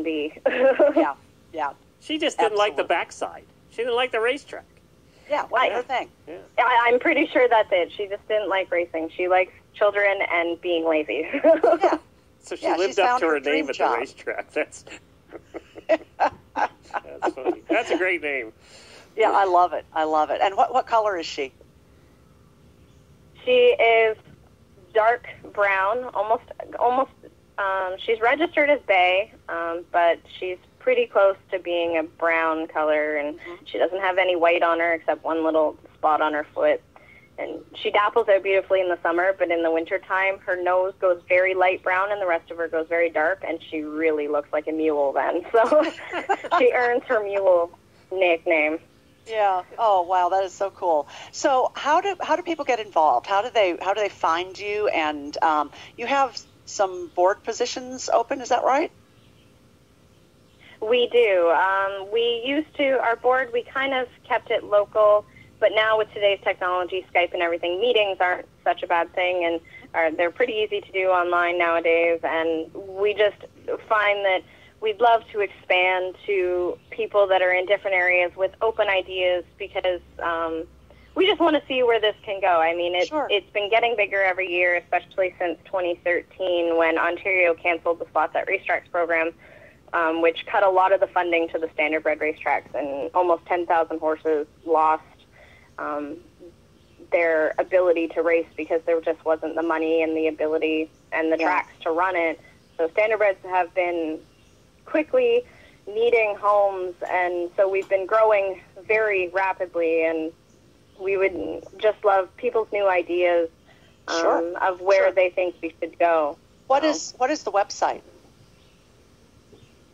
can be. yeah, yeah. She just didn't like the backside. She didn't like the racetrack. Yeah, what's I- her thing? Yeah. I, I'm pretty sure that's it. She just didn't like racing. She likes children and being lazy. Yeah. So she Yeah, lived up to her her, name dream at job. the racetrack. That's that's funny. That's a great name. Yeah, I love it. I love it. And what, what color is she? she is dark brown, almost almost. Um, she's registered as bay, um, but she's pretty close to being a brown color, and she doesn't have any white on her except one little spot on her foot. And she dapples out beautifully in the summer, but in the wintertime, her nose goes very light brown, and the rest of her goes very dark, and she really looks like a mule then. So she earns her mule nickname. Yeah. Oh, wow, that is so cool. So, how do how do people get involved? How do they how do they find you? And um, you have some board positions open, is that right? We do. Um, we used to, our board, we kind of kept it local, but now with today's technology, Skype and everything, meetings aren't such a bad thing, and are, they're pretty easy to do online nowadays. And we just find that we'd love to expand to people that are in different areas with open ideas because um, we just want to see where this can go. I mean, it, Sure. it's been getting bigger every year, especially since 2013 when Ontario canceled the Slots at Racetracks program um, which cut a lot of the funding to the standardbred racetracks, and almost 10,000 horses lost um, their ability to race because there just wasn't the money and the ability and the Yeah. tracks to run it. So standardbreds have been quickly needing homes, and so we've been growing very rapidly, and we would just love people's new ideas um, Sure. of where Sure. they think we should go. What So- is what is the website?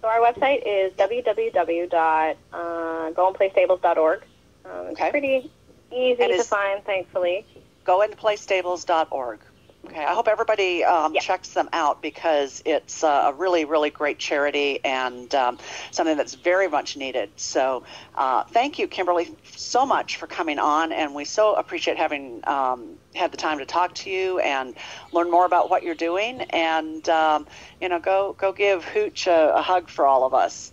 So our website is www.goandplaystables.org. Um, it's Okay. pretty easy to find, thankfully. goandplaystables.org. Okay, I hope everybody um, Yeah. checks them out because it's uh, a really, really great charity and um, something that's very much needed. So, uh, thank you, Kimberly, so much for coming on, and we so appreciate having um, had the time to talk to you and learn more about what you're doing. And um, you know, go go give Hooch a, a hug for all of us.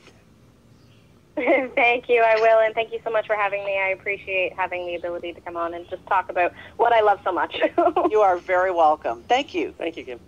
thank you, I will, and thank you so much for having me. I appreciate having the ability to come on and just talk about what I love so much. You are very welcome. Thank you. Thank you, Kim.